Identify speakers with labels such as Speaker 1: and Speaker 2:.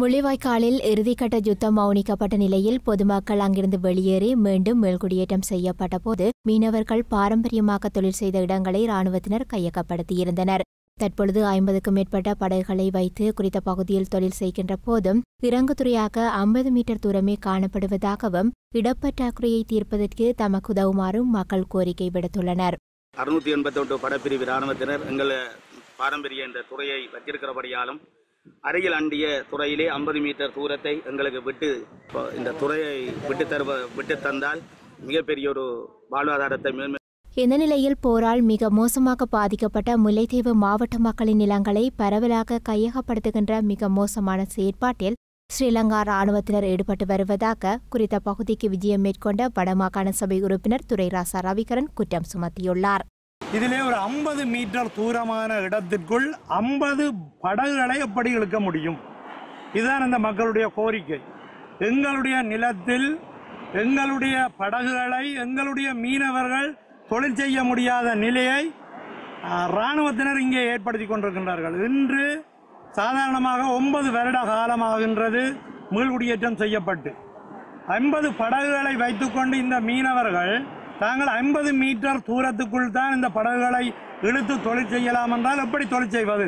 Speaker 1: முள்ளிவாய்க்காலில் இறுதிக்கட்ட யுத்தம் மௌனிக்கப்பட்ட நிலையில் பொதுமக்கள் அங்கிருந்து வெளியேறி மீண்டும் மேல்குடியேற்றம் செய்யப்பட்ட போது மீனவர்கள் பாரம்பரியமாக தொழில் செய்த இடங்களை ராணுவத்தினர் கையகப்படுத்தியிருந்தனர். தற்பொழுது ஐம்பதுக்கும் மேற்பட்ட படகுகளை வைத்து குறித்த பகுதியில் தொழில் செய்கின்ற போதும் இறங்குதுறையாக ஐம்பது மீட்டர் தூரமே காணப்படுவதாகவும் இடப்பற்றாக்குறையை தீர்ப்பதற்கு தமக்கு உதவுமாறும் மக்கள் கோரிக்கை விடுத்துள்ளனர்.
Speaker 2: அறுநூத்தி எண்பத்தொன்று படப்பிரிவு இராணுவத்தினர் எங்கள் பாரம்பரிய இந்த துறையை வச்சிருக்கிறபடியாலும் அருகில் அண்டிய துறையிலே ஐம்பது மீட்டர் தூரத்தை எங்களுக்கு விட்டு இந்த துறையை விட்டு தருவ விட்டு தந்தால் மிகப்பெரிய ஒரு வாழ்வாதாரத்தை மேன்மை
Speaker 1: இந்த நிலையில் போரால் மிக மோசமாக பாதிக்கப்பட்ட முல்லைத்தீவு மாவட்ட மக்களின் நிலங்களை பரவலாக கையகப்படுத்துகின்ற மிக மோசமான செயற்பாட்டில் ஸ்ரீலங்கா ராணுவத்தினர் ஈடுபட்டு வருவதாக குறித்த பகுதிக்கு விஜயம் மேற்கொண்ட வடமாகாண சபை உறுப்பினர் துரைராசா ரவிகரன் குற்றம் சுமத்தியுள்ளார்.
Speaker 3: இதிலே ஒரு ஐம்பது மீட்டர் தூரமான இடத்திற்குள் ஐம்பது படகுகளை எப்படி இழுக்க முடியும்? இதுதான் இந்த மக்களுடைய கோரிக்கை. எங்களுடைய நிலத்தில் எங்களுடைய படகுகளை எங்களுடைய மீனவர்கள் தொழில் செய்ய முடியாத நிலையை இராணுவத்தினர் இங்கே ஏற்படுத்தி கொண்டிருக்கின்றார்கள். இன்று சாதாரணமாக ஒன்பது வருட காலமாகின்றது மீள்குடியேற்றம் செய்யப்பட்டு. ஐம்பது படகுகளை வைத்துக்கொண்டு இந்த மீனவர்கள் தாங்கள் ஐம்பது மீட்டர் தூரத்துக்குள் தான் இந்த படகுகளை இழுத்து தொழில் செய்யலாம் என்றால் எப்படி தொழில் செய்வது?